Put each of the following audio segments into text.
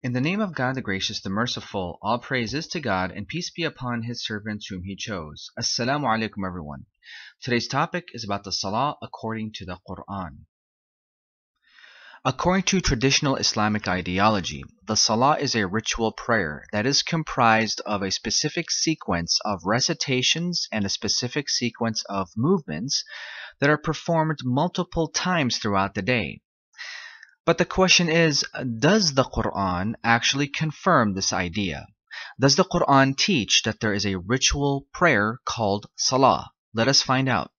In the name of God the Gracious, the Merciful, all praise is to God and peace be upon His servants whom He chose. Assalamu alaikum everyone. Today's topic is about the Salah according to the Quran. According to traditional Islamic ideology, the Salah is a ritual prayer that is comprised of a specific sequence of recitations and a specific sequence of movements that are performed multiple times throughout the day. But the question is, does the Quran actually confirm this idea? Does the Quran teach that there is a ritual prayer called Salah? Let us find out.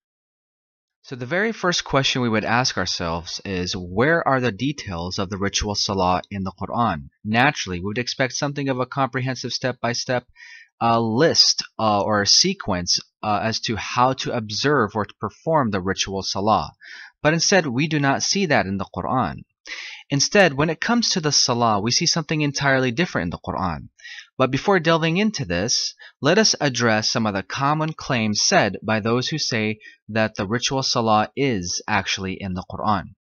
So the very first question we would ask ourselves is, where are the details of the ritual Salah in the Quran? Naturally, we would expect something of a comprehensive step-by-step -step, uh, list uh, or a sequence uh, as to how to observe or to perform the ritual Salah. But instead, we do not see that in the Quran. Instead, when it comes to the Salah, we see something entirely different in the Quran. But before delving into this, let us address some of the common claims said by those who say that the ritual Salah is actually in the Quran.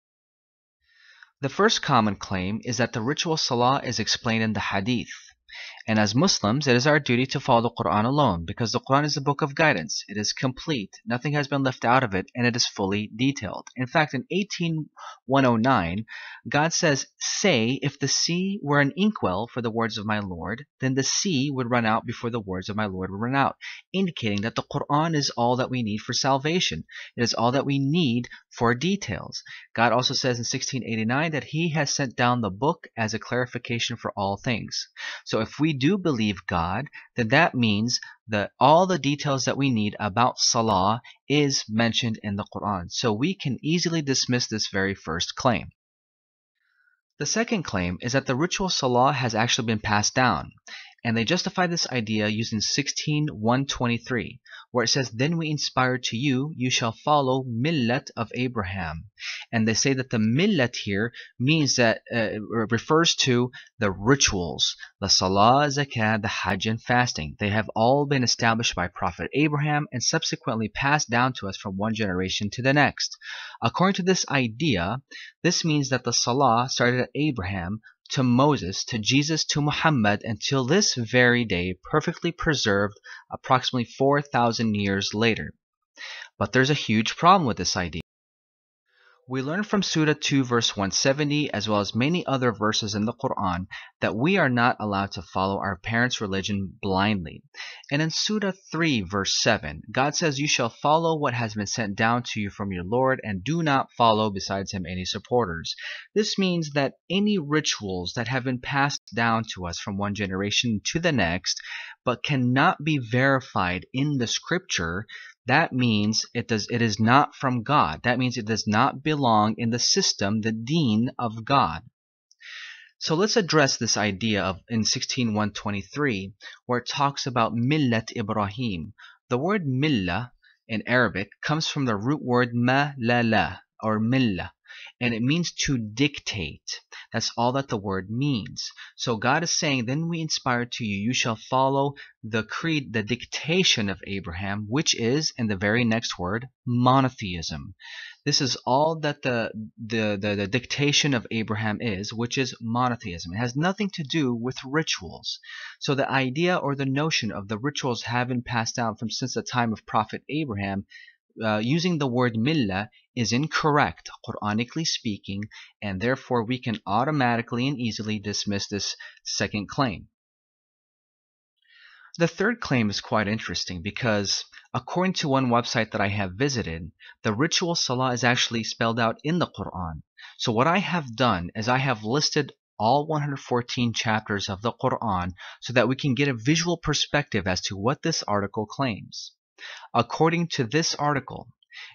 The first common claim is that the ritual Salah is explained in the Hadith. And as Muslims, it is our duty to follow the Quran alone because the Quran is a book of guidance. It is complete. Nothing has been left out of it and it is fully detailed. In fact, in 18109, God says, Say, if the sea were an inkwell for the words of my Lord, then the sea would run out before the words of my Lord would run out, indicating that the Quran is all that we need for salvation. It is all that we need for details. God also says in 1689 that He has sent down the book as a clarification for all things. So if we do believe God, then that means that all the details that we need about Salah is mentioned in the Quran. So we can easily dismiss this very first claim. The second claim is that the ritual Salah has actually been passed down and they justify this idea using 16.123, where it says, Then we inspire to you, you shall follow millat of Abraham. And they say that the millat here means that uh, refers to the rituals, the salah, zakat, the hajj, and fasting. They have all been established by Prophet Abraham and subsequently passed down to us from one generation to the next. According to this idea, this means that the salah started at Abraham, to Moses, to Jesus, to Muhammad, until this very day, perfectly preserved approximately 4,000 years later. But there's a huge problem with this idea. We learn from Surah 2 verse 170 as well as many other verses in the Quran that we are not allowed to follow our parents' religion blindly. And in Surah 3 verse 7, God says, You shall follow what has been sent down to you from your Lord and do not follow besides him any supporters. This means that any rituals that have been passed down to us from one generation to the next but cannot be verified in the scripture that means it does it is not from God. That means it does not belong in the system, the deen of God. So let's address this idea of in 16123 where it talks about millat Ibrahim. The word millah in Arabic comes from the root word ma la la or millah and it means to dictate. That's all that the word means. So God is saying, then we inspire to you, you shall follow the creed, the dictation of Abraham, which is, in the very next word, monotheism. This is all that the, the, the, the dictation of Abraham is, which is monotheism. It has nothing to do with rituals. So the idea or the notion of the rituals having passed down from since the time of Prophet Abraham uh, using the word millah is incorrect, Quranically speaking, and therefore we can automatically and easily dismiss this second claim. The third claim is quite interesting because, according to one website that I have visited, the ritual salah is actually spelled out in the Quran. So what I have done is I have listed all 114 chapters of the Quran so that we can get a visual perspective as to what this article claims. According to this article,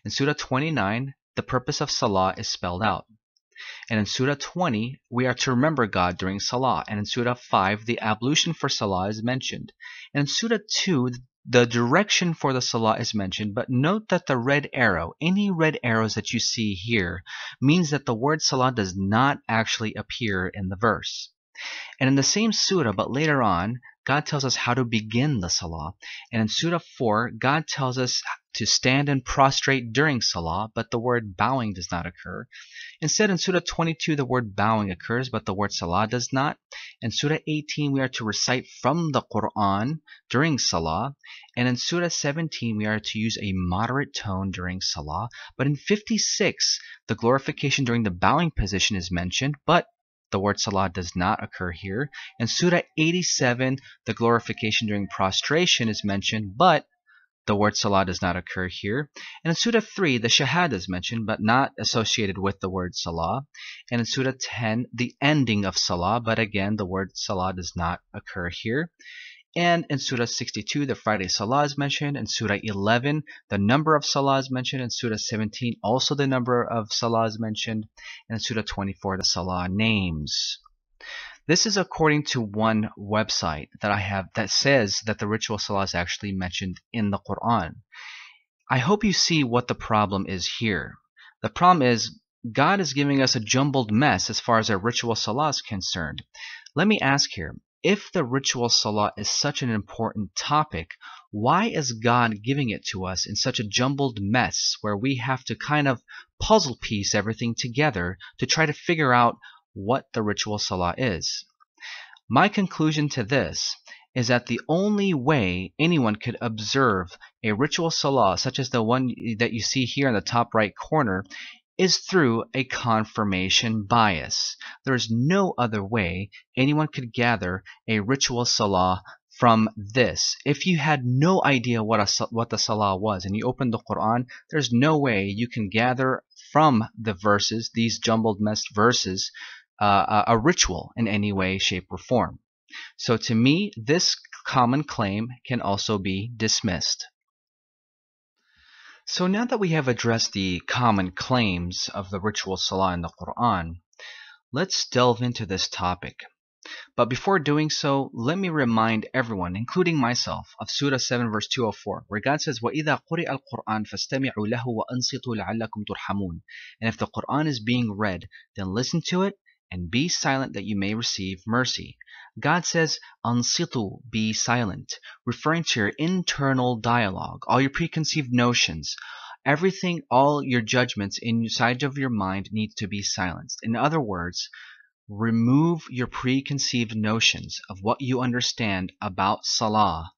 in Surah 29, the purpose of Salah is spelled out. And in Surah 20, we are to remember God during Salah. And in Surah 5, the ablution for Salah is mentioned. And in Surah 2, the direction for the Salah is mentioned, but note that the red arrow, any red arrows that you see here, means that the word Salah does not actually appear in the verse. And in the same surah, but later on, God tells us how to begin the salah. And in Surah 4, God tells us to stand and prostrate during salah, but the word bowing does not occur. Instead, in Surah 22, the word bowing occurs, but the word salah does not. In Surah 18, we are to recite from the Quran during salah. And in Surah 17, we are to use a moderate tone during salah. But in 56, the glorification during the bowing position is mentioned, but the word salah does not occur here. In Surah 87, the glorification during prostration is mentioned, but the word salah does not occur here. And in Surah 3, the shahada is mentioned, but not associated with the word salah. And in Surah 10, the ending of salah, but again, the word salah does not occur here. And in Surah 62, the Friday Salah is mentioned. In Surah 11, the number of Salah is mentioned. In Surah 17, also the number of Salah is mentioned. And in Surah 24, the Salah names. This is according to one website that I have that says that the ritual salah is actually mentioned in the Quran. I hope you see what the problem is here. The problem is God is giving us a jumbled mess as far as our ritual salah is concerned. Let me ask here, if the ritual salah is such an important topic, why is God giving it to us in such a jumbled mess where we have to kind of puzzle piece everything together to try to figure out what the ritual salah is. My conclusion to this is that the only way anyone could observe a ritual salah such as the one that you see here in the top right corner is through a confirmation bias. There is no other way anyone could gather a ritual salah from this. If you had no idea what a, what the salah was and you opened the Quran, there's no way you can gather from the verses, these jumbled messed verses, uh, a ritual in any way, shape, or form. So to me, this common claim can also be dismissed. So now that we have addressed the common claims of the ritual salah in the Quran, let's delve into this topic. But before doing so, let me remind everyone, including myself, of Surah 7 verse 204, where God says, وَإِذَا قُرِئَ الْقُرْآنُ فَاسْتَمِعُوا لَهُ وَأَنصِتُوا لَعَلَّكُمْ تُرْحَمُونَ And if the Quran is being read, then listen to it and be silent that you may receive mercy. God says, Ansitu, be silent, referring to your internal dialogue, all your preconceived notions, everything, all your judgments inside of your mind needs to be silenced. In other words, remove your preconceived notions of what you understand about Salah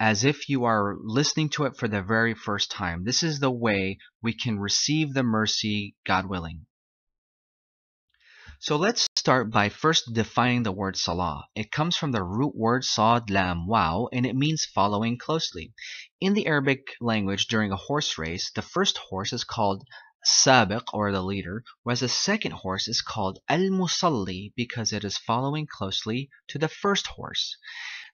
as if you are listening to it for the very first time. This is the way we can receive the mercy, God willing. So let's start by first defining the word salah. It comes from the root word sad lam wow and it means following closely. In the Arabic language during a horse race, the first horse is called sabiq or the leader, whereas the second horse is called al-musalli because it is following closely to the first horse.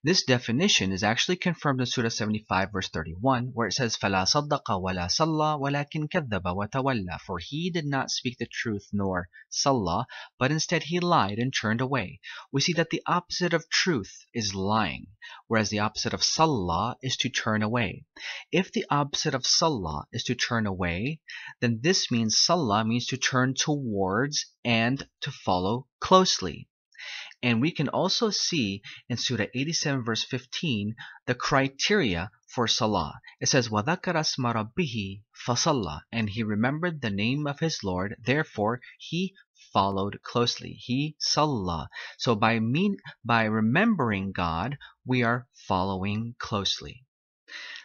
This definition is actually confirmed in Surah 75 verse 31 where it says فَلَا صَدَّقَ وَلَا صَلَّى وَلَكِنْ كَذَّبَ وَتَوَلَّى For he did not speak the truth nor salla, but instead he lied and turned away. We see that the opposite of truth is lying, whereas the opposite of salla is to turn away. If the opposite of salla is to turn away, then this means salla means to turn towards and to follow closely. And we can also see in Surah 87 verse 15 the criteria for salah. It says, وَذَكَرَ اسْمَ رَبِّهِ فَصَلَّى And he remembered the name of his Lord, therefore he followed closely. He salah. So by mean by remembering God, we are following closely.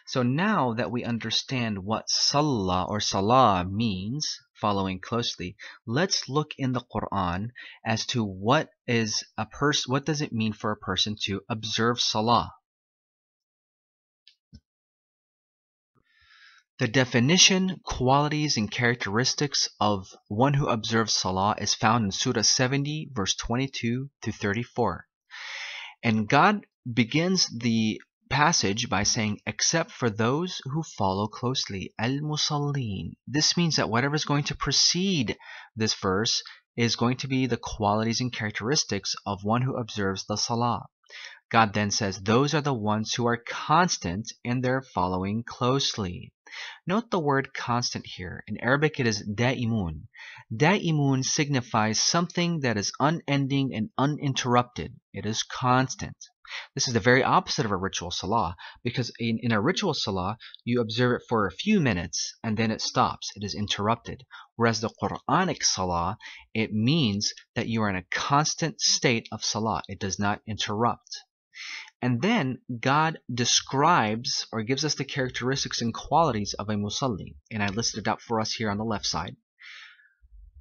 So now that we understand what salah or salah means, following closely, let's look in the Quran as to what is a person what does it mean for a person to observe salah. The definition, qualities, and characteristics of one who observes Salah is found in Surah 70, verse 22 to 34. And God begins the passage by saying, except for those who follow closely. Al Musallin. This means that whatever is going to precede this verse is going to be the qualities and characteristics of one who observes the Salah. God then says, those are the ones who are constant in their following closely. Note the word constant here. In Arabic it is da'imun. Da'imun signifies something that is unending and uninterrupted. It is constant. This is the very opposite of a ritual salah because in, in a ritual salah you observe it for a few minutes and then it stops. It is interrupted. Whereas the Quranic salah, it means that you are in a constant state of salah. It does not interrupt. And then God describes or gives us the characteristics and qualities of a musalli. And I listed it out for us here on the left side.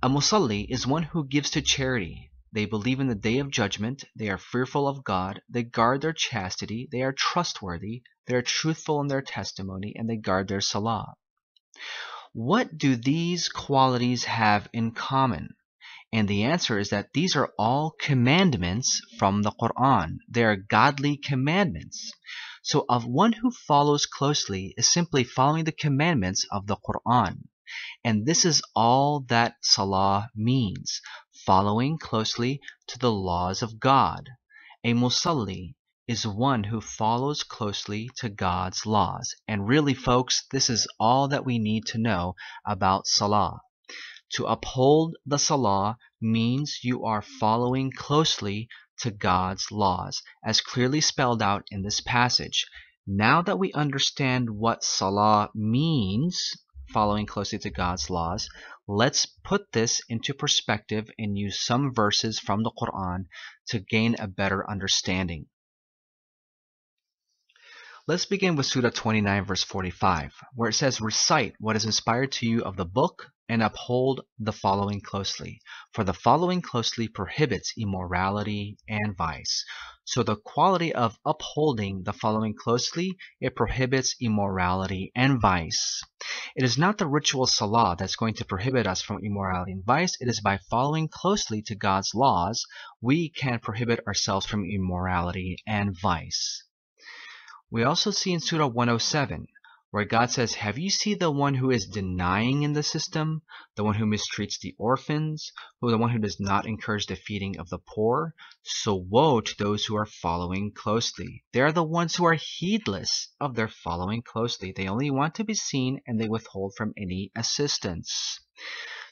A musalli is one who gives to charity. They believe in the day of judgment. They are fearful of God. They guard their chastity. They are trustworthy. They are truthful in their testimony. And they guard their salah. What do these qualities have in common? And the answer is that these are all commandments from the Quran. They are godly commandments. So of one who follows closely is simply following the commandments of the Quran. And this is all that Salah means, following closely to the laws of God. A Musalli is one who follows closely to God's laws. And really, folks, this is all that we need to know about Salah. To uphold the Salah means you are following closely to God's laws, as clearly spelled out in this passage. Now that we understand what Salah means, following closely to God's laws, let's put this into perspective and use some verses from the Quran to gain a better understanding. Let's begin with Surah 29, verse 45, where it says, Recite what is inspired to you of the book and uphold the following closely. For the following closely prohibits immorality and vice. So the quality of upholding the following closely, it prohibits immorality and vice. It is not the ritual salah that's going to prohibit us from immorality and vice. It is by following closely to God's laws, we can prohibit ourselves from immorality and vice. We also see in Surah 107 where God says, Have you seen the one who is denying in the system, the one who mistreats the orphans, who the one who does not encourage the feeding of the poor? So woe to those who are following closely. They are the ones who are heedless of their following closely. They only want to be seen and they withhold from any assistance.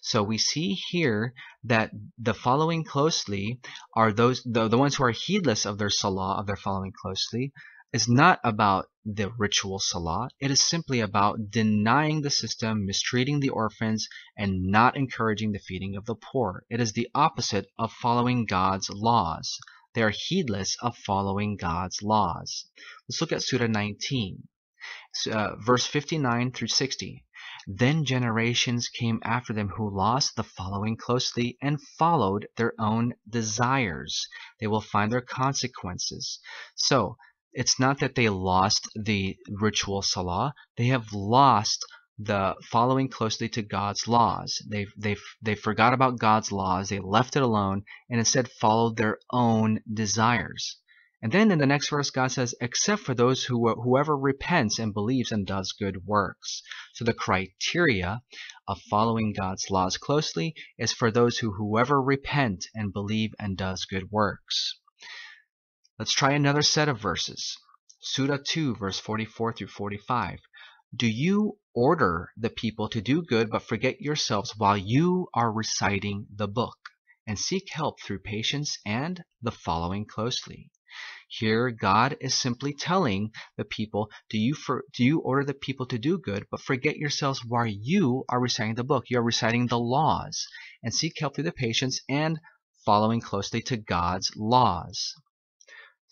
So we see here that the following closely are those the, the ones who are heedless of their salah, of their following closely, is not about the ritual salah. It is simply about denying the system, mistreating the orphans, and not encouraging the feeding of the poor. It is the opposite of following God's laws. They are heedless of following God's laws. Let's look at Surah 19, uh, verse 59 through 60. Then generations came after them who lost the following closely and followed their own desires. They will find their consequences. So, it's not that they lost the ritual salah, they have lost the following closely to God's laws. They they they forgot about God's laws, they left it alone and instead followed their own desires. And then in the next verse God says except for those who whoever repents and believes and does good works. So the criteria of following God's laws closely is for those who whoever repent and believe and does good works. Let's try another set of verses. Surah 2, verse 44 through 45. Do you order the people to do good but forget yourselves while you are reciting the book and seek help through patience and the following closely? Here, God is simply telling the people, do you, for, do you order the people to do good, but forget yourselves while you are reciting the book? You are reciting the laws and seek help through the patience and following closely to God's laws.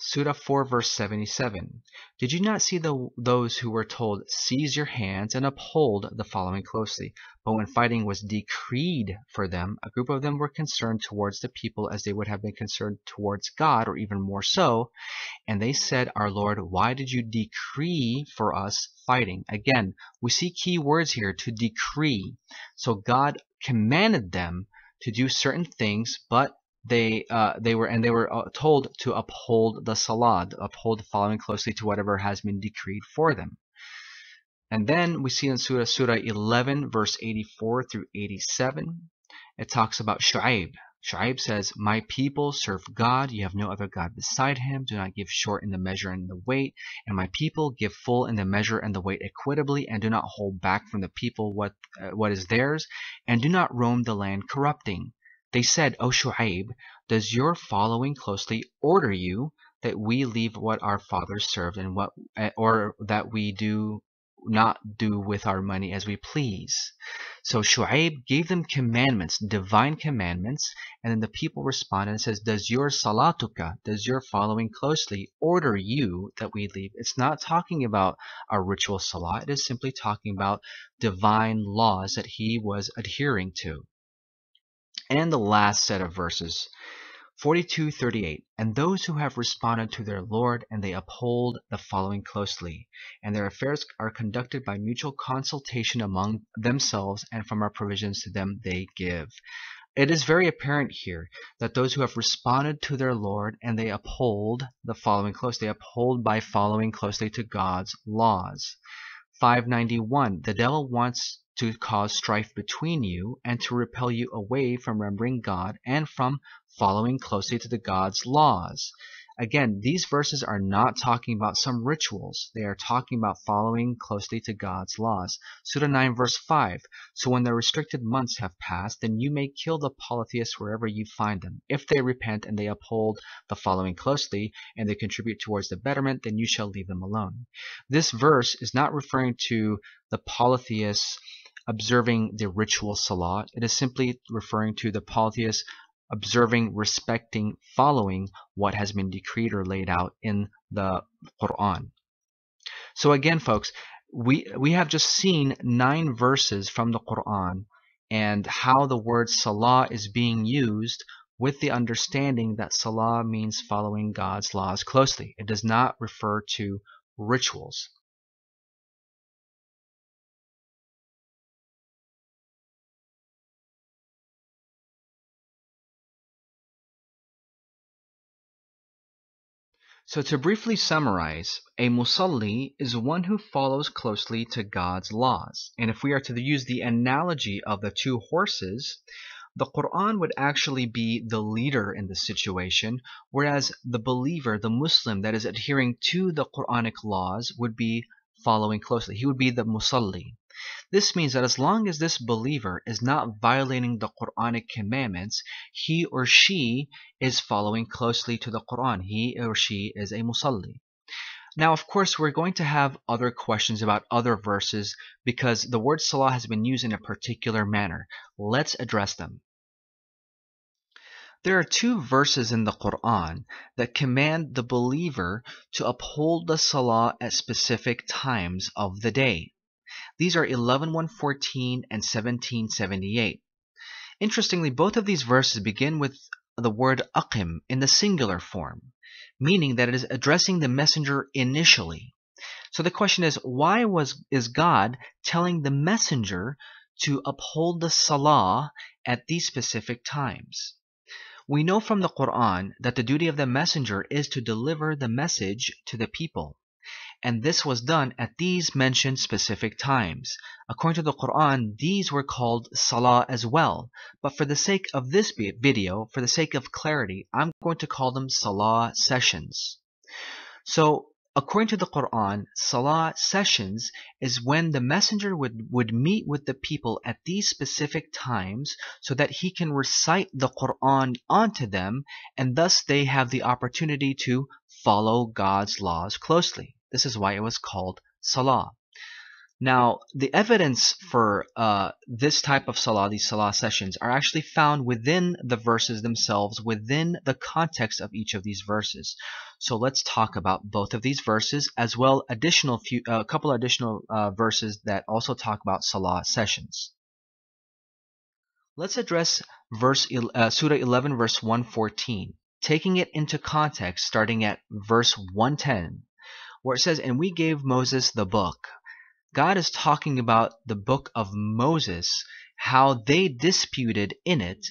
Surah 4 verse 77. Did you not see the, those who were told, seize your hands and uphold the following closely? But when fighting was decreed for them, a group of them were concerned towards the people as they would have been concerned towards God, or even more so. And they said, Our Lord, why did you decree for us fighting? Again, we see key words here, to decree. So God commanded them to do certain things, but they uh, they were and they were uh, told to uphold the salah, uphold following closely to whatever has been decreed for them. And then we see in Surah Surah 11 verse 84 through 87, it talks about Shu'aib. Shu'aib says, My people serve God, you have no other God beside him, do not give short in the measure and the weight, and my people give full in the measure and the weight equitably, and do not hold back from the people what, uh, what is theirs, and do not roam the land corrupting. They said, O Shu'aib, does your following closely order you that we leave what our fathers served and what, uh, or that we do not do with our money as we please. So Shu'aib gave them commandments, divine commandments, and then the people responded and says, Does your salatuka, does your following closely order you that we leave? It's not talking about a ritual salat, it is simply talking about divine laws that he was adhering to. And the last set of verses 42:38 And those who have responded to their Lord and they uphold the following closely, and their affairs are conducted by mutual consultation among themselves, and from our provisions to them they give. It is very apparent here that those who have responded to their Lord and they uphold the following closely, they uphold by following closely to God's laws. 591 The devil wants to cause strife between you and to repel you away from remembering God and from following closely to the God's laws. Again, these verses are not talking about some rituals. They are talking about following closely to God's laws. Surah 9 verse 5. So when the restricted months have passed, then you may kill the polytheists wherever you find them. If they repent and they uphold the following closely, and they contribute towards the betterment, then you shall leave them alone. This verse is not referring to the polytheists observing the ritual salat. It is simply referring to the polytheists observing, respecting, following what has been decreed or laid out in the Quran. So again, folks, we, we have just seen nine verses from the Quran and how the word salah is being used with the understanding that salah means following God's laws closely. It does not refer to rituals. So to briefly summarize, a musalli is one who follows closely to God's laws. And if we are to use the analogy of the two horses, the Quran would actually be the leader in the situation, whereas the believer, the Muslim that is adhering to the Quranic laws would be following closely. He would be the musalli. This means that as long as this believer is not violating the Quranic commandments, he or she is following closely to the Quran. He or she is a musalli. Now, of course, we're going to have other questions about other verses because the word salah has been used in a particular manner. Let's address them. There are two verses in the Quran that command the believer to uphold the salah at specific times of the day. These are 11.114 and 1778. Interestingly, both of these verses begin with the word aqim in the singular form, meaning that it is addressing the messenger initially. So the question is, why was is God telling the messenger to uphold the salah at these specific times? We know from the Quran that the duty of the messenger is to deliver the message to the people and this was done at these mentioned specific times. According to the Quran, these were called salah as well, but for the sake of this video, for the sake of clarity, I'm going to call them salah sessions. So, according to the Quran, salah sessions is when the messenger would, would meet with the people at these specific times so that he can recite the Quran onto them and thus they have the opportunity to follow God's laws closely. This is why it was called Salah. Now, the evidence for uh, this type of Salah, these Salah sessions, are actually found within the verses themselves, within the context of each of these verses. So let's talk about both of these verses, as well additional few, a uh, couple additional uh, verses that also talk about Salah sessions. Let's address verse uh, Surah 11, verse 114, taking it into context, starting at verse 110 where it says, And we gave Moses the book. God is talking about the book of Moses, how they disputed in it,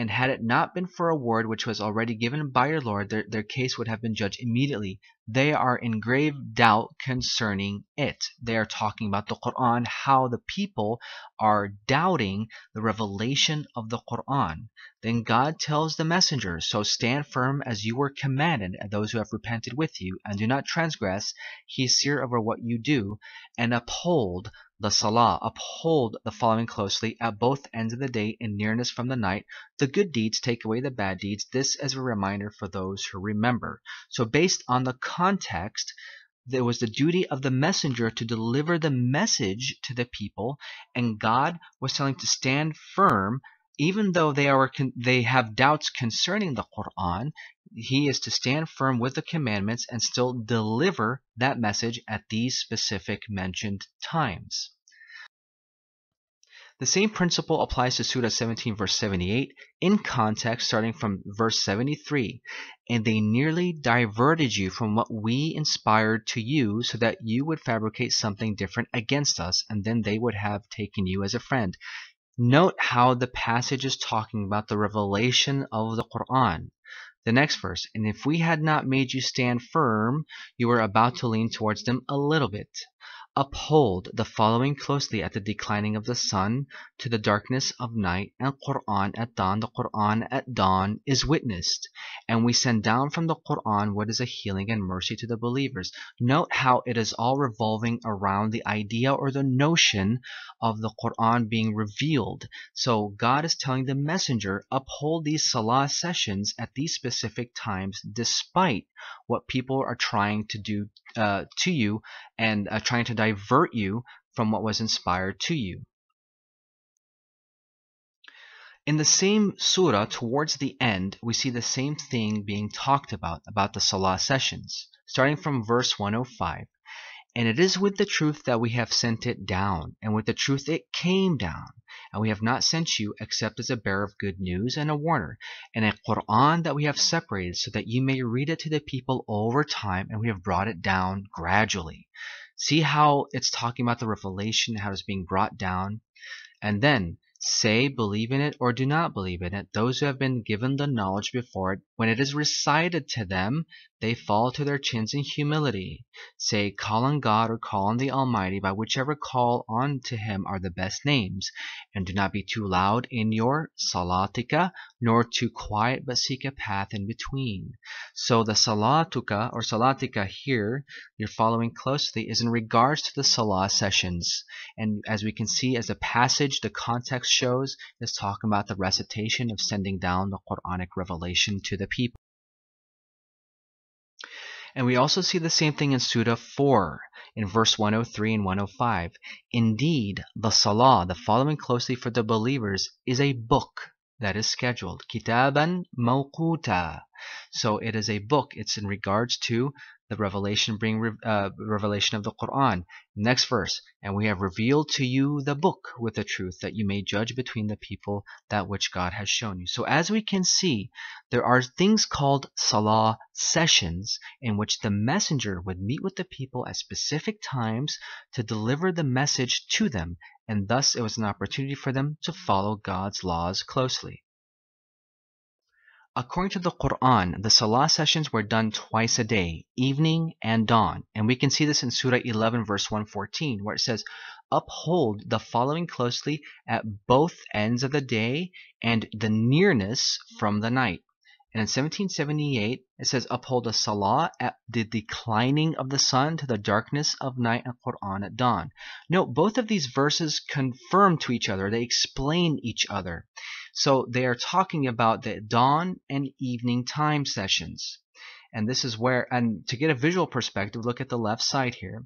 and had it not been for a word which was already given by your Lord, their, their case would have been judged immediately. They are in grave doubt concerning it. They are talking about the Quran, how the people are doubting the revelation of the Quran. Then God tells the messenger, So stand firm as you were commanded, and those who have repented with you, and do not transgress. He is seer over what you do, and uphold the Salah, uphold the following closely at both ends of the day in nearness from the night. The good deeds take away the bad deeds. This as a reminder for those who remember. So based on the context, there was the duty of the messenger to deliver the message to the people, and God was telling to stand firm even though they are they have doubts concerning the Quran, he is to stand firm with the commandments and still deliver that message at these specific mentioned times. The same principle applies to Surah 17 verse 78 in context starting from verse 73. And they nearly diverted you from what we inspired to you so that you would fabricate something different against us and then they would have taken you as a friend. Note how the passage is talking about the revelation of the Quran. The next verse, and if we had not made you stand firm, you were about to lean towards them a little bit. Uphold the following closely at the declining of the sun to the darkness of night and Quran at dawn. The Quran at dawn is witnessed. And we send down from the Quran what is a healing and mercy to the believers. Note how it is all revolving around the idea or the notion of the Quran being revealed. So God is telling the messenger, uphold these Salah sessions at these specific times despite what people are trying to do uh, to you and uh, trying to divert you from what was inspired to you. In the same surah, towards the end, we see the same thing being talked about, about the Salah sessions, starting from verse 105. And it is with the truth that we have sent it down, and with the truth it came down. And we have not sent you except as a bearer of good news and a warner, and a Quran that we have separated so that you may read it to the people over time, and we have brought it down gradually. See how it's talking about the revelation, how it's being brought down? And then Say, believe in it or do not believe in it. Those who have been given the knowledge before it, when it is recited to them, they fall to their chins in humility. Say, call on God or call on the Almighty, by whichever call on to Him are the best names. And do not be too loud in your salatika, nor too quiet, but seek a path in between. So the salatuka or salatika here, you're following closely, is in regards to the salah sessions. And as we can see as a passage, the context shows is talking about the recitation of sending down the Quranic revelation to the people. And we also see the same thing in Surah 4 in verse 103 and 105. Indeed, the Salah, the following closely for the believers, is a book that is scheduled. Kitaban mawquta. So it is a book. It's in regards to the revelation bring uh, revelation of the Quran. Next verse, and we have revealed to you the book with the truth that you may judge between the people that which God has shown you. So as we can see, there are things called salah sessions in which the messenger would meet with the people at specific times to deliver the message to them, and thus it was an opportunity for them to follow God's laws closely. According to the Quran, the Salah sessions were done twice a day, evening and dawn. And we can see this in Surah 11, verse 114, where it says, Uphold the following closely at both ends of the day and the nearness from the night. And in 1778, it says, Uphold the Salah at the declining of the sun to the darkness of night and Quran at dawn. Note, both of these verses confirm to each other, they explain each other. So they are talking about the dawn and evening time sessions. And this is where, and to get a visual perspective, look at the left side here.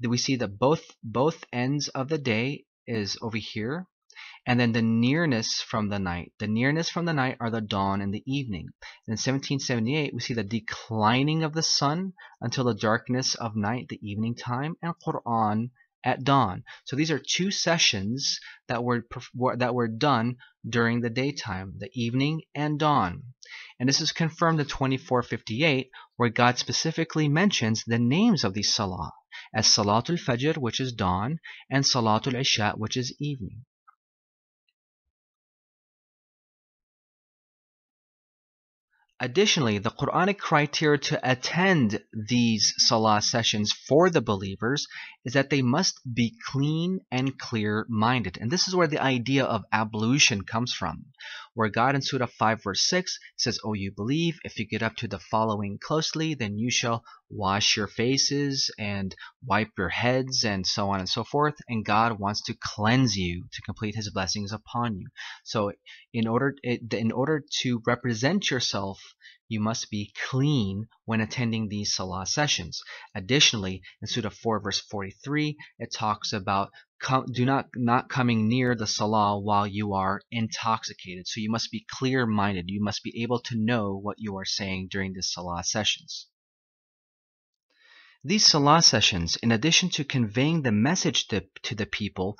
We see that both, both ends of the day is over here. And then the nearness from the night. The nearness from the night are the dawn and the evening. in 1778, we see the declining of the sun until the darkness of night, the evening time, and Quran at dawn. So these are two sessions that were that were done during the daytime, the evening and dawn. And this is confirmed in 2458 where God specifically mentions the names of these salah as Salatul Fajr which is dawn and Salatul Isha which is evening. Additionally, the Quranic criteria to attend these Salah sessions for the believers is that they must be clean and clear minded. And this is where the idea of ablution comes from, where God in Surah 5 verse 6 says, O you believe, if you get up to the following closely, then you shall wash your faces and wipe your heads and so on and so forth. And God wants to cleanse you to complete his blessings upon you. So in order, in order to represent yourself you must be clean when attending these salah sessions. Additionally, in Surah 4 verse 43, it talks about do not not coming near the salah while you are intoxicated. So you must be clear-minded. You must be able to know what you are saying during the salah sessions. These salah sessions, in addition to conveying the message to, to the people,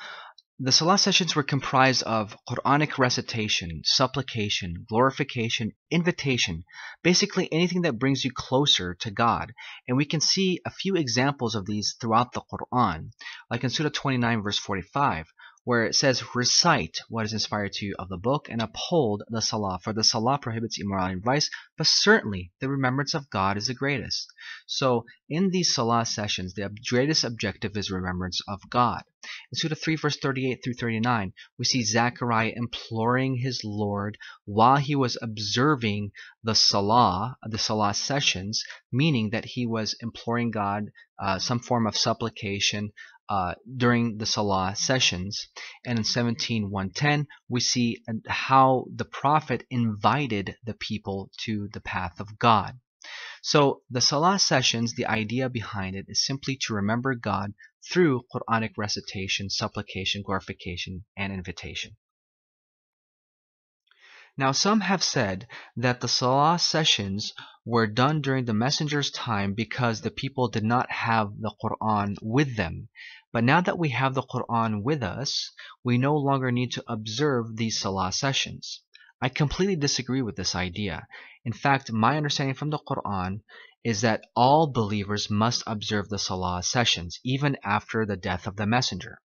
the Salah sessions were comprised of Quranic recitation, supplication, glorification, invitation, basically anything that brings you closer to God. And we can see a few examples of these throughout the Quran, like in Surah 29 verse 45, where it says, recite what is inspired to you of the book and uphold the salah, for the salah prohibits immorality and vice, but certainly the remembrance of God is the greatest. So in these salah sessions, the greatest objective is remembrance of God. In Surah 3 verse 38 through 39, we see Zechariah imploring his Lord while he was observing the salah, the salah sessions, meaning that he was imploring God uh, some form of supplication uh, during the Salah sessions. And in 17.110, we see how the Prophet invited the people to the path of God. So the Salah sessions, the idea behind it is simply to remember God through Quranic recitation, supplication, glorification, and invitation. Now some have said that the Salah sessions were done during the messenger's time because the people did not have the Quran with them. But now that we have the Quran with us, we no longer need to observe these Salah sessions. I completely disagree with this idea. In fact, my understanding from the Quran is that all believers must observe the Salah sessions, even after the death of the Messenger.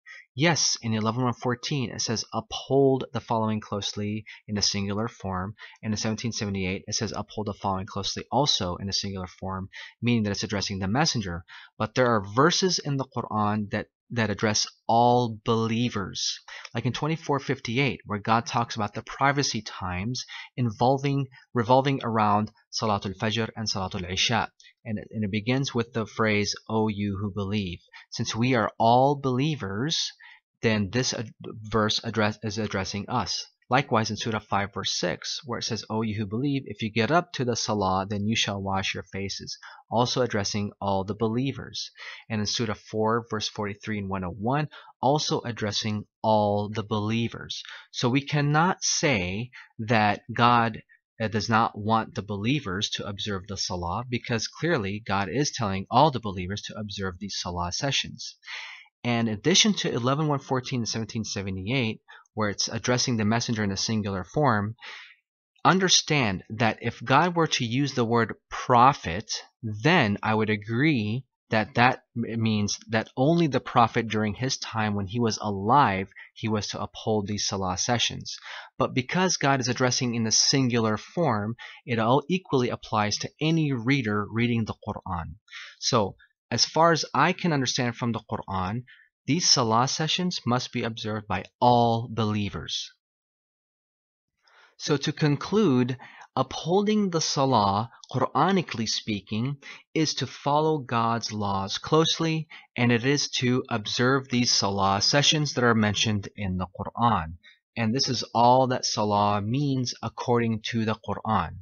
Yes, in 1114 it says uphold the following closely in a singular form, and in 1778 it says uphold the following closely also in a singular form, meaning that it's addressing the messenger. But there are verses in the Quran that that address all believers. Like in 2458, where God talks about the privacy times involving revolving around Salatul Fajr and Salatul Isha. And it, and it begins with the phrase, O you who believe. Since we are all believers, then this ad verse address is addressing us. Likewise in Surah 5 verse 6, where it says, O you who believe, if you get up to the Salah, then you shall wash your faces. Also addressing all the believers. And in Surah 4 verse 43 and 101, also addressing all the believers. So we cannot say that God uh, does not want the believers to observe the Salah because clearly God is telling all the believers to observe these Salah sessions. And in addition to 11114 and 1778, where it's addressing the messenger in a singular form, understand that if God were to use the word prophet, then I would agree that that means that only the prophet during his time when he was alive he was to uphold these salah sessions. But because god is addressing in the singular form it all equally applies to any reader reading the quran. So as far as I can understand from the Quran, these Salah sessions must be observed by all believers. So to conclude, upholding the Salah, Quranically speaking, is to follow God's laws closely, and it is to observe these Salah sessions that are mentioned in the Quran. And this is all that Salah means according to the Quran.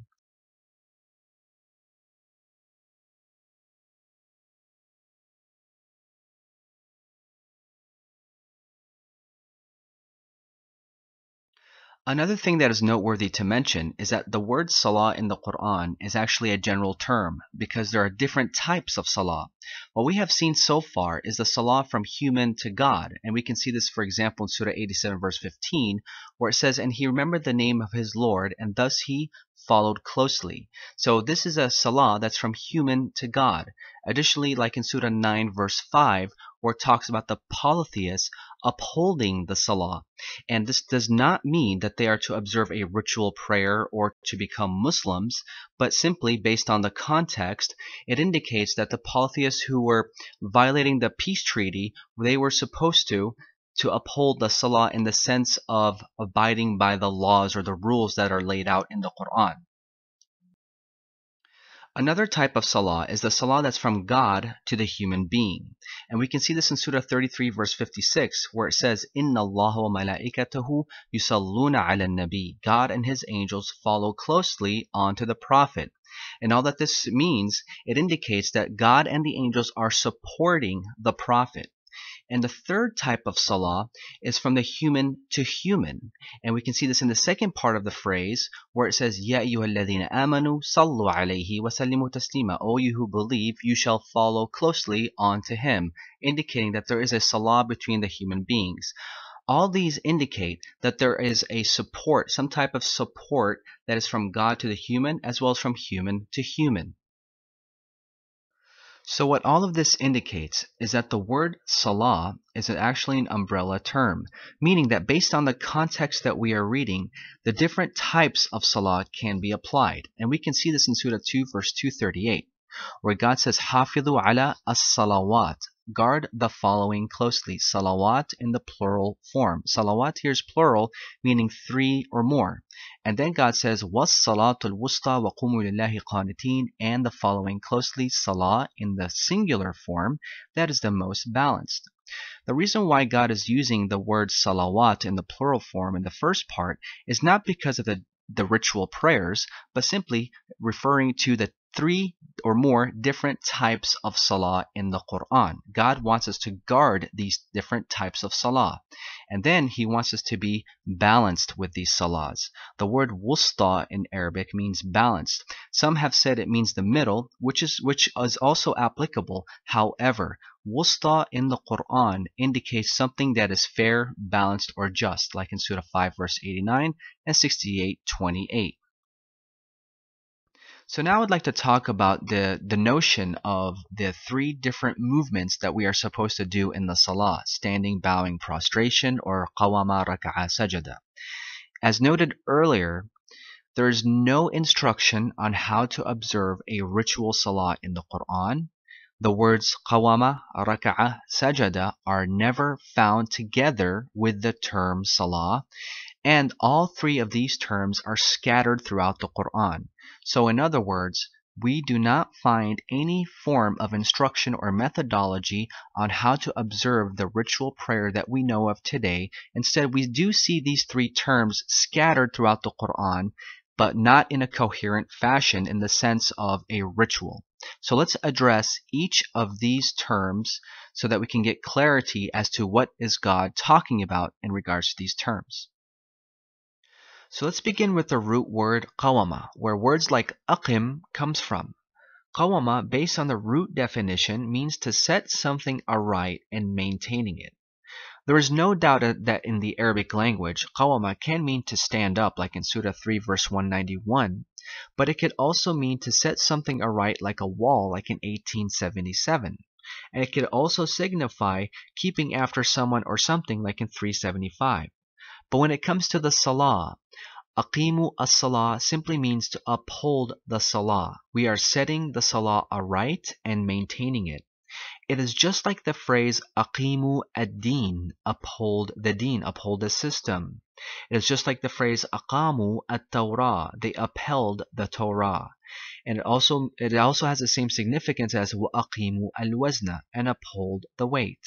Another thing that is noteworthy to mention is that the word salah in the Quran is actually a general term because there are different types of salah. What we have seen so far is the salah from human to God, and we can see this for example in Surah 87 verse 15 where it says, And he remembered the name of his Lord, and thus he followed closely. So this is a salah that's from human to God. Additionally, like in Surah 9 verse 5, where it talks about the polytheists upholding the salah. And this does not mean that they are to observe a ritual prayer or to become Muslims, but simply based on the context, it indicates that the polytheists who were violating the peace treaty, they were supposed to to uphold the salah in the sense of abiding by the laws or the rules that are laid out in the Quran. Another type of salah is the salah that's from God to the human being. And we can see this in Surah 33 verse 56 where it says, Inna Allah wa malaikatahu yusalluna ala nabi. God and his angels follow closely onto the Prophet. And all that this means, it indicates that God and the angels are supporting the Prophet. And the third type of salah is from the human to human. And we can see this in the second part of the phrase where it says, Ya ayyuhalladhina amanu sallu alayhi wa sallimu taslima. O you who believe, you shall follow closely onto him, indicating that there is a salah between the human beings. All these indicate that there is a support, some type of support that is from God to the human as well as from human to human. So what all of this indicates is that the word salah is actually an umbrella term, meaning that based on the context that we are reading, the different types of salah can be applied. And we can see this in Surah 2 verse 238, where God says, Hafidhu ala as-salawat, guard the following closely. Salawat in the plural form. Salawat here is plural, meaning three or more. And then God says, was salatul wusta wa qumu lillahi qanitin, and the following closely. Salah in the singular form, that is the most balanced. The reason why God is using the word salawat in the plural form in the first part is not because of the the ritual prayers, but simply referring to the three or more different types of salah in the Quran. God wants us to guard these different types of salah. And then he wants us to be balanced with these salahs. The word wusta in Arabic means balanced. Some have said it means the middle, which is which is also applicable. However, wusta in the Quran indicates something that is fair, balanced, or just, like in Surah 5 verse 89 and 68:28. So now I'd like to talk about the, the notion of the three different movements that we are supposed to do in the salah, standing, bowing, prostration, or qawama, raka'a, sajada. As noted earlier, there is no instruction on how to observe a ritual salah in the Quran. The words qawama, raka'a, sajada are never found together with the term salah, and all three of these terms are scattered throughout the Quran. So in other words, we do not find any form of instruction or methodology on how to observe the ritual prayer that we know of today. Instead, we do see these three terms scattered throughout the Quran, but not in a coherent fashion in the sense of a ritual. So let's address each of these terms so that we can get clarity as to what is God talking about in regards to these terms. So let's begin with the root word qawama, where words like aqim comes from. Qawama, based on the root definition, means to set something aright and maintaining it. There is no doubt that in the Arabic language, qawama can mean to stand up, like in Surah 3 verse 191, but it could also mean to set something aright like a wall, like in 1877. And it could also signify keeping after someone or something, like in 375. But when it comes to the salah, Aqimu as-salah simply means to uphold the salah. We are setting the salah aright and maintaining it. It is just like the phrase aqimu ad-din, uphold the deen, uphold the system. It is just like the phrase aqamu at-Torah, they upheld the Torah. And it also it also has the same significance as aqimu al-wazna, and uphold the weight.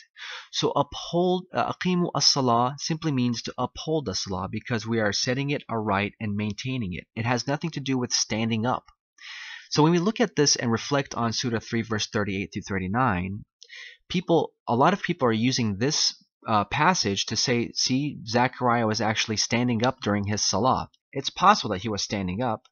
So uphold uh, aqimu as-salah simply means to uphold the salah because we are setting it aright and maintaining it. It has nothing to do with standing up. So when we look at this and reflect on Surah 3 verse 38 through 39, people, a lot of people are using this uh, passage to say, see, Zechariah was actually standing up during his salah. It's possible that he was standing up,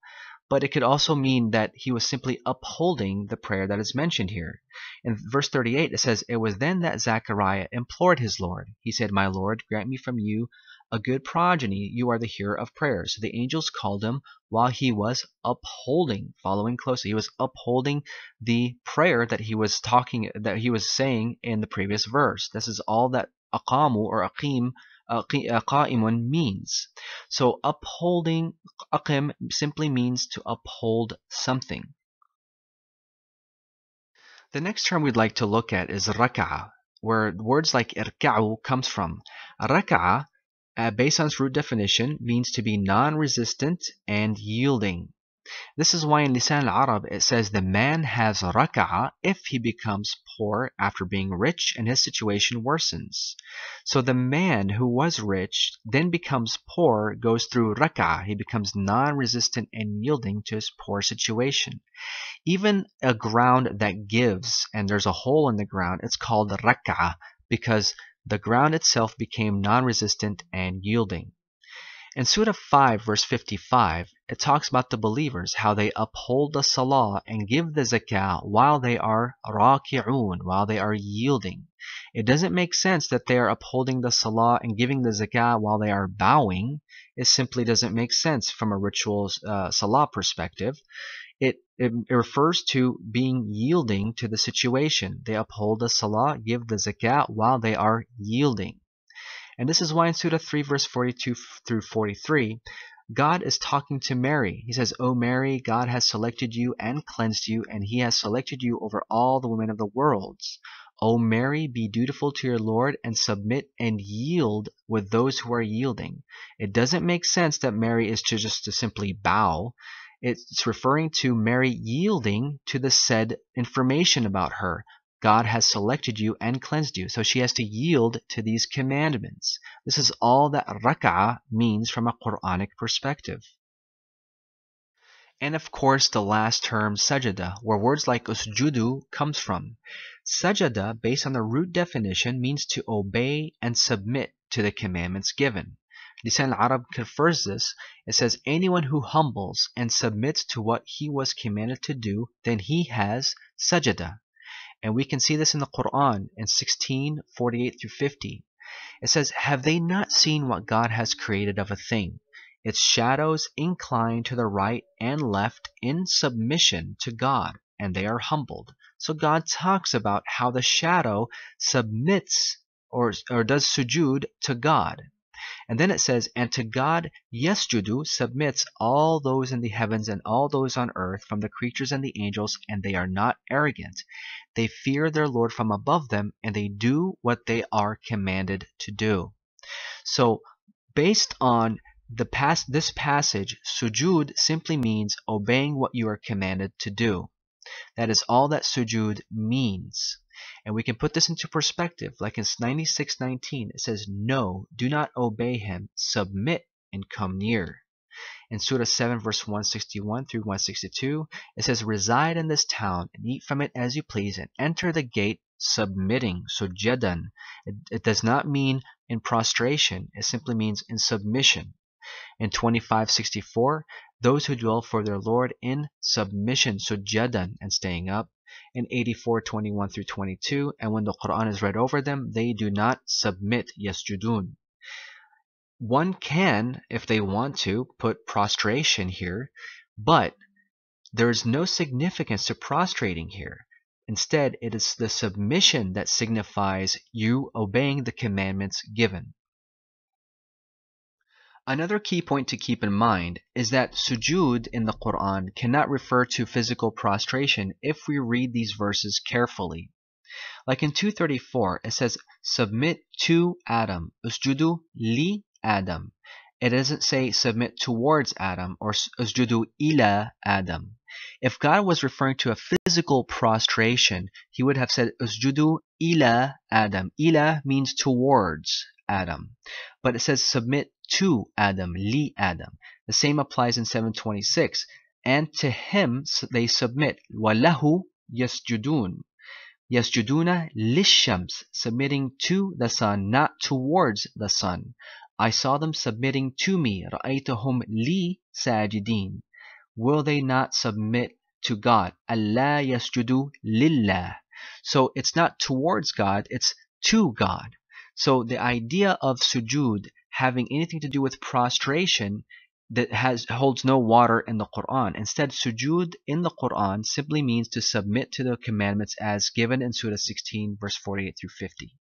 but it could also mean that he was simply upholding the prayer that is mentioned here. In verse 38, it says, It was then that Zechariah implored his Lord. He said, My Lord, grant me from you a good progeny, you are the hearer of prayers. So the angels called him while he was upholding, following closely. He was upholding the prayer that he was talking, that he was saying in the previous verse. This is all that aqamu or aqim qa'imun means. So upholding aqim simply means to uphold something. The next term we'd like to look at is raka'a, where words like irka'u comes from. Raka'a, uh, based on its root definition, means to be non-resistant and yielding. This is why in Lisan al-Arab it says the man has raka'a if he becomes poor after being rich and his situation worsens. So the man who was rich then becomes poor, goes through raka'a. He becomes non-resistant and yielding to his poor situation. Even a ground that gives and there's a hole in the ground, it's called raka'a because the ground itself became non-resistant and yielding. In Surah 5 verse 55, it talks about the believers, how they uphold the salah and give the zakah while they are raki'un, while they are yielding. It doesn't make sense that they are upholding the salah and giving the zakah while they are bowing. It simply doesn't make sense from a ritual uh, salah perspective. It, it, refers to being yielding to the situation. They uphold the salah, give the zakat while they are yielding. And this is why in Surah 3, verse 42 through 43, God is talking to Mary. He says, O Mary, God has selected you and cleansed you, and he has selected you over all the women of the worlds. O Mary, be dutiful to your Lord and submit and yield with those who are yielding. It doesn't make sense that Mary is to just to simply bow. It's referring to Mary yielding to the said information about her, God has selected you and cleansed you. So she has to yield to these commandments. This is all that rak'ah means from a Quranic perspective. And of course, the last term, sajada, where words like usjudu comes from. Sajada, based on the root definition, means to obey and submit to the commandments given. Lisan al-Arab confers this. It says, anyone who humbles and submits to what he was commanded to do, then he has sajada. And we can see this in the Quran in 16, 48 through 50. It says, Have they not seen what God has created of a thing? Its shadows incline to the right and left in submission to God, and they are humbled. So God talks about how the shadow submits or, or does sujud to God. And then it says, And to God Yesjudu submits all those in the heavens and all those on earth, from the creatures and the angels, and they are not arrogant. They fear their Lord from above them, and they do what they are commanded to do. So, based on the pas- this passage, sujud simply means obeying what you are commanded to do. That is all that sujud means. And we can put this into perspective, like in 96:19, it says, No, do not obey him, submit and come near. In Surah 7, verse 161 through 162, it says, Reside in this town and eat from it as you please, and enter the gate submitting, sujadan. It, it does not mean in prostration, it simply means in submission. In 2564, those who dwell for their Lord in submission, so sujadan, and staying up in 84 21 through 22 and when the Quran is read over them they do not submit yasjudun. One can if they want to put prostration here but there is no significance to prostrating here. Instead it is the submission that signifies you obeying the commandments given Another key point to keep in mind is that sujud in the Quran cannot refer to physical prostration if we read these verses carefully. Like in 234, it says, Submit to Adam, usjudu li Adam. It doesn't say submit towards Adam or usjudu ila Adam. If God was referring to a physical prostration, he would have said usjudu ila Adam. Ila means towards Adam. But it says submit to Adam, li Adam. The same applies in 726. And to him they submit. Walahu yasjudun. Yasjuduna lishams, submitting to the sun, not towards the sun. I saw them submitting to me. Ra'aytuhum li sajidin. Will they not submit to God? Allah yasjudu lillah. So it's not towards God, it's to God. So the idea of sujud having anything to do with prostration that has holds no water in the Quran. Instead, sujud in the Quran simply means to submit to the commandments as given in Surah 16, verse 48 through 50.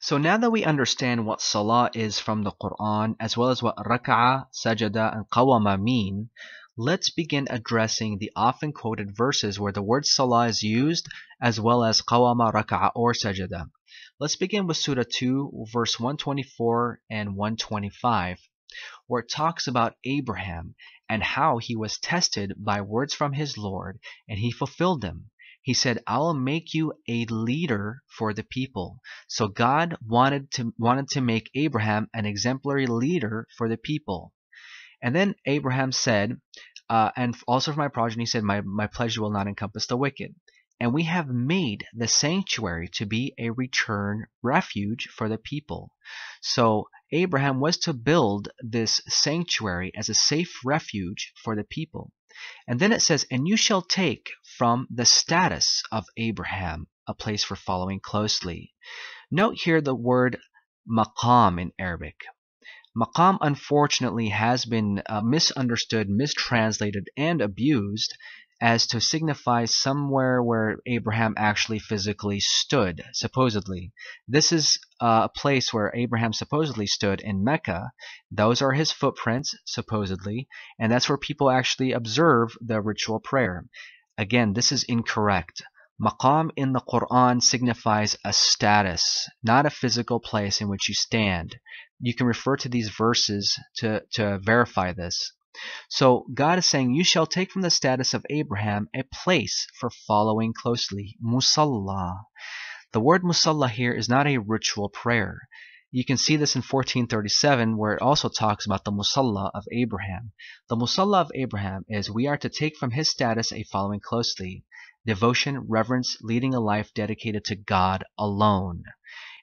So now that we understand what salah is from the Quran, as well as what rak'ah, sajada, and qawama mean, let's begin addressing the often quoted verses where the word salah is used, as well as qawama, rak'ah, or sajada. Let's begin with Surah 2, verse 124 and 125, where it talks about Abraham and how he was tested by words from his Lord, and he fulfilled them. He said, I will make you a leader for the people. So God wanted to, wanted to make Abraham an exemplary leader for the people. And then Abraham said, uh, and also for my progeny, said, my, my pleasure will not encompass the wicked. And we have made the sanctuary to be a return refuge for the people. So Abraham was to build this sanctuary as a safe refuge for the people. And then it says, And you shall take from the status of Abraham a place for following closely. Note here the word maqam in Arabic. Maqam unfortunately has been uh, misunderstood, mistranslated, and abused as to signify somewhere where Abraham actually physically stood, supposedly. This is uh, a place where Abraham supposedly stood in Mecca. Those are his footprints, supposedly, and that's where people actually observe the ritual prayer. Again, this is incorrect. Maqam in the Quran signifies a status, not a physical place in which you stand. You can refer to these verses to, to verify this. So God is saying, You shall take from the status of Abraham a place for following closely. Musalla. The word musalla here is not a ritual prayer. You can see this in 1437 where it also talks about the musalla of Abraham. The musalla of Abraham is we are to take from his status a following closely. Devotion, reverence, leading a life dedicated to God alone.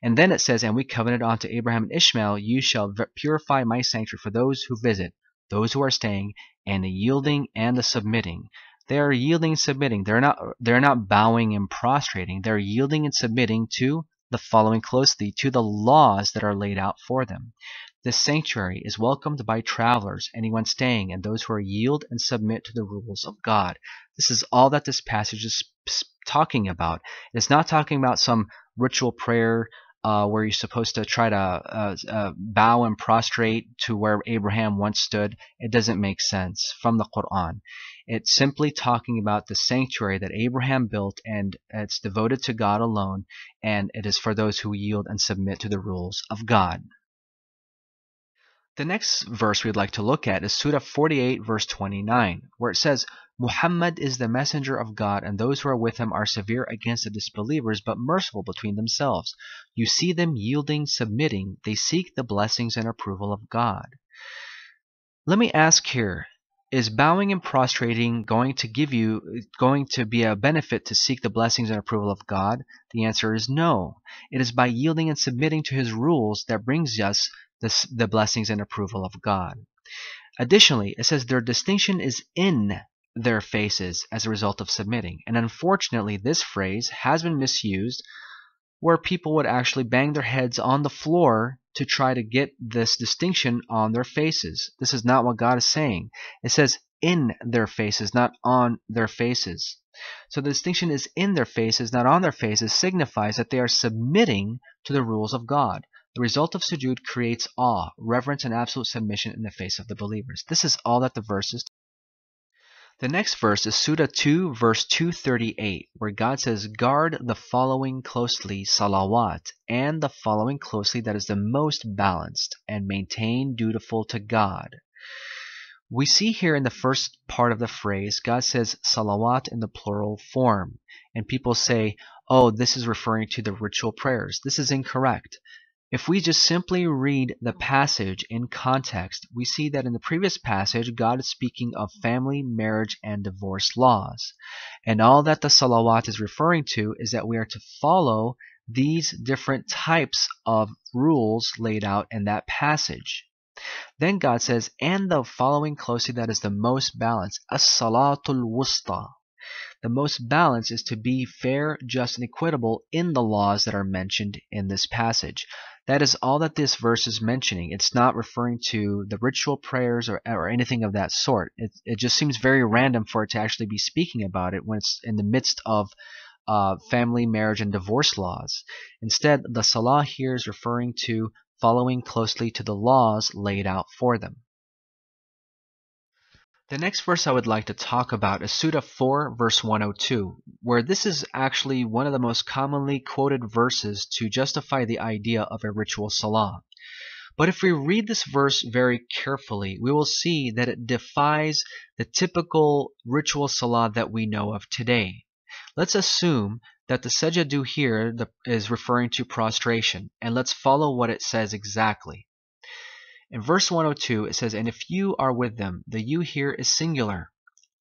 And then it says, And we covenanted unto Abraham and Ishmael, You shall purify my sanctuary for those who visit those who are staying, and the yielding and the submitting. They are yielding and submitting. They're not they're not bowing and prostrating. They're yielding and submitting to the following closely to the laws that are laid out for them. This sanctuary is welcomed by travelers, anyone staying, and those who are yield and submit to the rules of God. This is all that this passage is talking about. It's not talking about some ritual prayer uh, where you're supposed to try to uh, uh, bow and prostrate to where Abraham once stood, it doesn't make sense from the Quran. It's simply talking about the sanctuary that Abraham built, and it's devoted to God alone, and it is for those who yield and submit to the rules of God. The next verse we'd like to look at is Surah 48, verse 29, where it says, Muhammad is the messenger of God, and those who are with him are severe against the disbelievers, but merciful between themselves. You see them yielding, submitting, they seek the blessings and approval of God. Let me ask here, is bowing and prostrating going to give you going to be a benefit to seek the blessings and approval of God? The answer is no. It is by yielding and submitting to his rules that brings us the, the blessings and approval of God. Additionally, it says their distinction is in their faces as a result of submitting. And unfortunately, this phrase has been misused where people would actually bang their heads on the floor to try to get this distinction on their faces. This is not what God is saying. It says in their faces, not on their faces. So the distinction is in their faces, not on their faces, signifies that they are submitting to the rules of God. The result of sujud creates awe, reverence, and absolute submission in the face of the believers. This is all that the verse is the next verse is Surah 2, verse 238, where God says, Guard the following closely, salawat, and the following closely that is the most balanced, and maintain dutiful to God. We see here in the first part of the phrase, God says salawat in the plural form. And people say, oh, this is referring to the ritual prayers. This is incorrect. If we just simply read the passage in context, we see that in the previous passage, God is speaking of family, marriage, and divorce laws. And all that the salawat is referring to is that we are to follow these different types of rules laid out in that passage. Then God says, and the following closely that is the most balanced, as-salatul wusta. The most balanced is to be fair, just, and equitable in the laws that are mentioned in this passage. That is all that this verse is mentioning. It's not referring to the ritual prayers or, or anything of that sort. It, it just seems very random for it to actually be speaking about it when it's in the midst of uh, family, marriage, and divorce laws. Instead, the Salah here is referring to following closely to the laws laid out for them. The next verse I would like to talk about is Surah 4, verse 102, where this is actually one of the most commonly quoted verses to justify the idea of a ritual salah. But if we read this verse very carefully, we will see that it defies the typical ritual salah that we know of today. Let's assume that the sajadu here is referring to prostration, and let's follow what it says exactly. In verse 102, it says, And if you are with them, the you here is singular,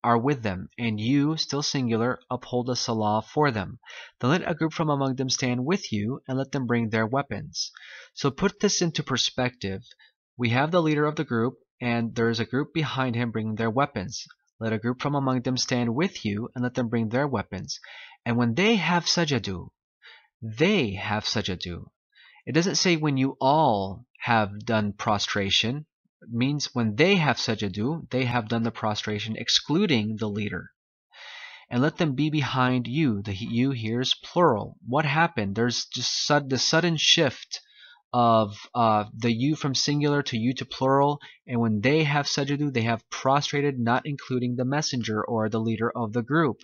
are with them, and you, still singular, uphold the salah for them. Then let a group from among them stand with you, and let them bring their weapons. So put this into perspective. We have the leader of the group, and there is a group behind him bringing their weapons. Let a group from among them stand with you, and let them bring their weapons. And when they have sajadu, they have sajadu. It doesn't say when you all have done prostration It means when they have sajadu, they have done the prostration excluding the leader. And let them be behind you. The you here is plural. What happened? There's just the sudden shift of uh, the you from singular to you to plural. And when they have sajadu, they have prostrated, not including the messenger or the leader of the group.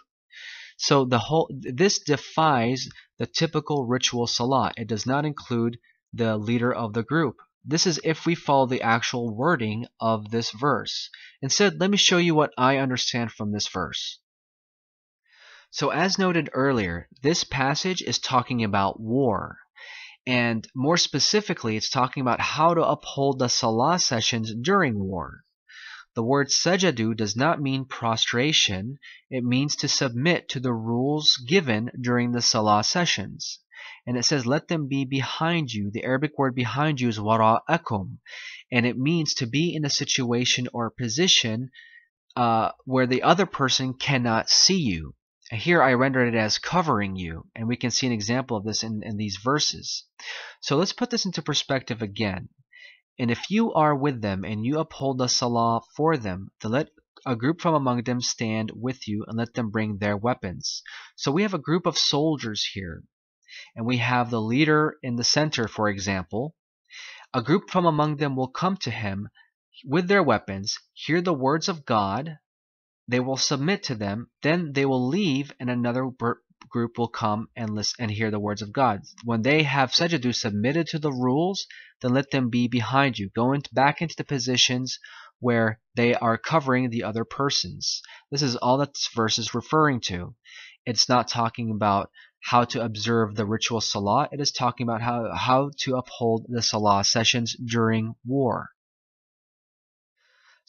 So the whole this defies the typical ritual salah. It does not include the leader of the group. This is if we follow the actual wording of this verse. Instead, let me show you what I understand from this verse. So as noted earlier, this passage is talking about war. And more specifically, it's talking about how to uphold the salah sessions during war. The word sajadu does not mean prostration, it means to submit to the rules given during the salah sessions. And it says let them be behind you. The arabic word behind you is wara'akum. And it means to be in a situation or position uh, where the other person cannot see you. Here I rendered it as covering you, and we can see an example of this in, in these verses. So let's put this into perspective again. And if you are with them and you uphold the salah for them, then let a group from among them stand with you and let them bring their weapons. So we have a group of soldiers here. And we have the leader in the center, for example, a group from among them will come to him with their weapons, hear the words of God, they will submit to them, then they will leave, and another group will come and listen and hear the words of God. When they have sajadu submitted to the rules, then let them be behind you. Go back into the positions where they are covering the other persons. This is all that this verse is referring to. It's not talking about how to observe the ritual salah. It is talking about how, how to uphold the salah sessions during war.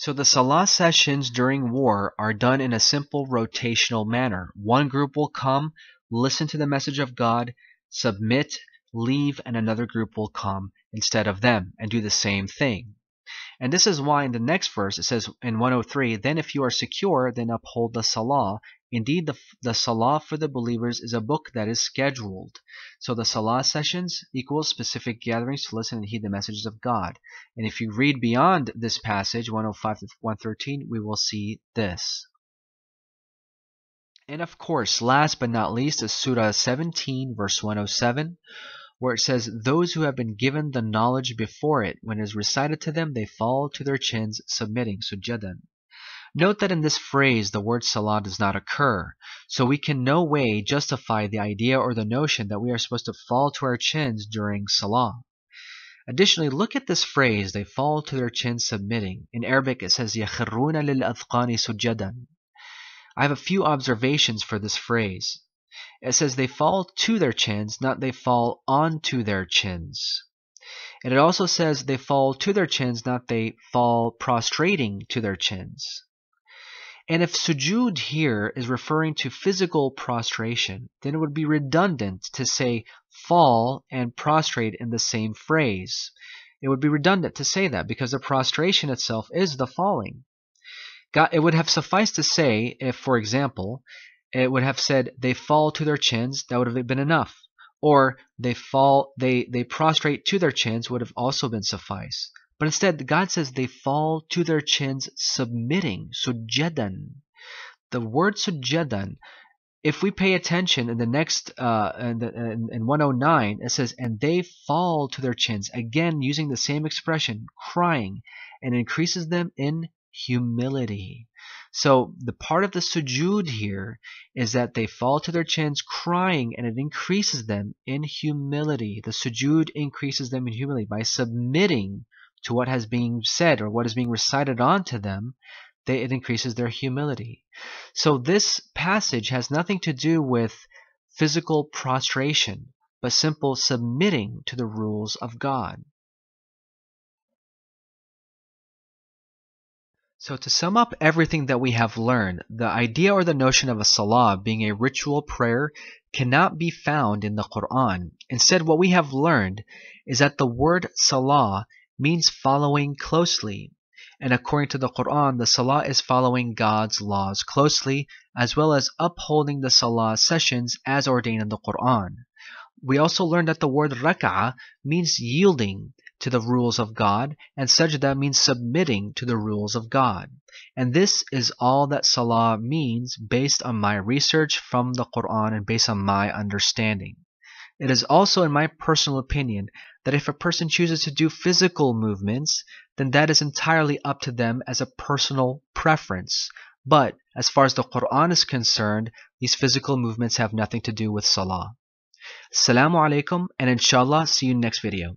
So the salah sessions during war are done in a simple rotational manner. One group will come, listen to the message of God, submit, leave, and another group will come instead of them and do the same thing. And this is why in the next verse it says in 103, Then if you are secure, then uphold the salah. Indeed, the, the salah for the believers is a book that is scheduled. So the salah sessions equals specific gatherings to listen and heed the messages of God. And if you read beyond this passage, 105 to 113, we will see this. And of course, last but not least is Surah 17, verse 107 where it says, Those who have been given the knowledge before it, when it is recited to them, they fall to their chins, submitting, sujadan. Note that in this phrase the word salah does not occur, so we can no way justify the idea or the notion that we are supposed to fall to our chins during salah. Additionally, look at this phrase, they fall to their chins submitting. In Arabic it says يَخِرُّونَ لِلْأَذْقَانِ سُجَّدًا. I have a few observations for this phrase. It says they fall to their chins, not they fall onto their chins. And it also says they fall to their chins, not they fall prostrating to their chins. And if sujud here is referring to physical prostration, then it would be redundant to say fall and prostrate in the same phrase. It would be redundant to say that because the prostration itself is the falling. God, it would have sufficed to say if, for example, it would have said they fall to their chins, that would have been enough. or they fall, they, they prostrate to their chins would have also been suffice. But instead, God says they fall to their chins submitting, sujadan. The word sujadan, if we pay attention in the next, uh, in, the, in, in 109, it says, and they fall to their chins, again using the same expression, crying, and increases them in humility. So the part of the sujud here is that they fall to their chins crying and it increases them in humility. The sujud increases them in humility by submitting to what has being said or what is being recited onto them, they, it increases their humility. So this passage has nothing to do with physical prostration, but simple submitting to the rules of God. So to sum up everything that we have learned, the idea or the notion of a salah being a ritual prayer cannot be found in the Quran. Instead, what we have learned is that the word salah means following closely. And according to the Quran, the Salah is following God's laws closely, as well as upholding the Salah sessions as ordained in the Quran. We also learned that the word rak'ah means yielding to the rules of God, and sajda means submitting to the rules of God. And this is all that Salah means based on my research from the Quran and based on my understanding. It is also, in my personal opinion, that if a person chooses to do physical movements, then that is entirely up to them as a personal preference. But as far as the Quran is concerned, these physical movements have nothing to do with salah. Assalamu alaikum and inshallah see you next video.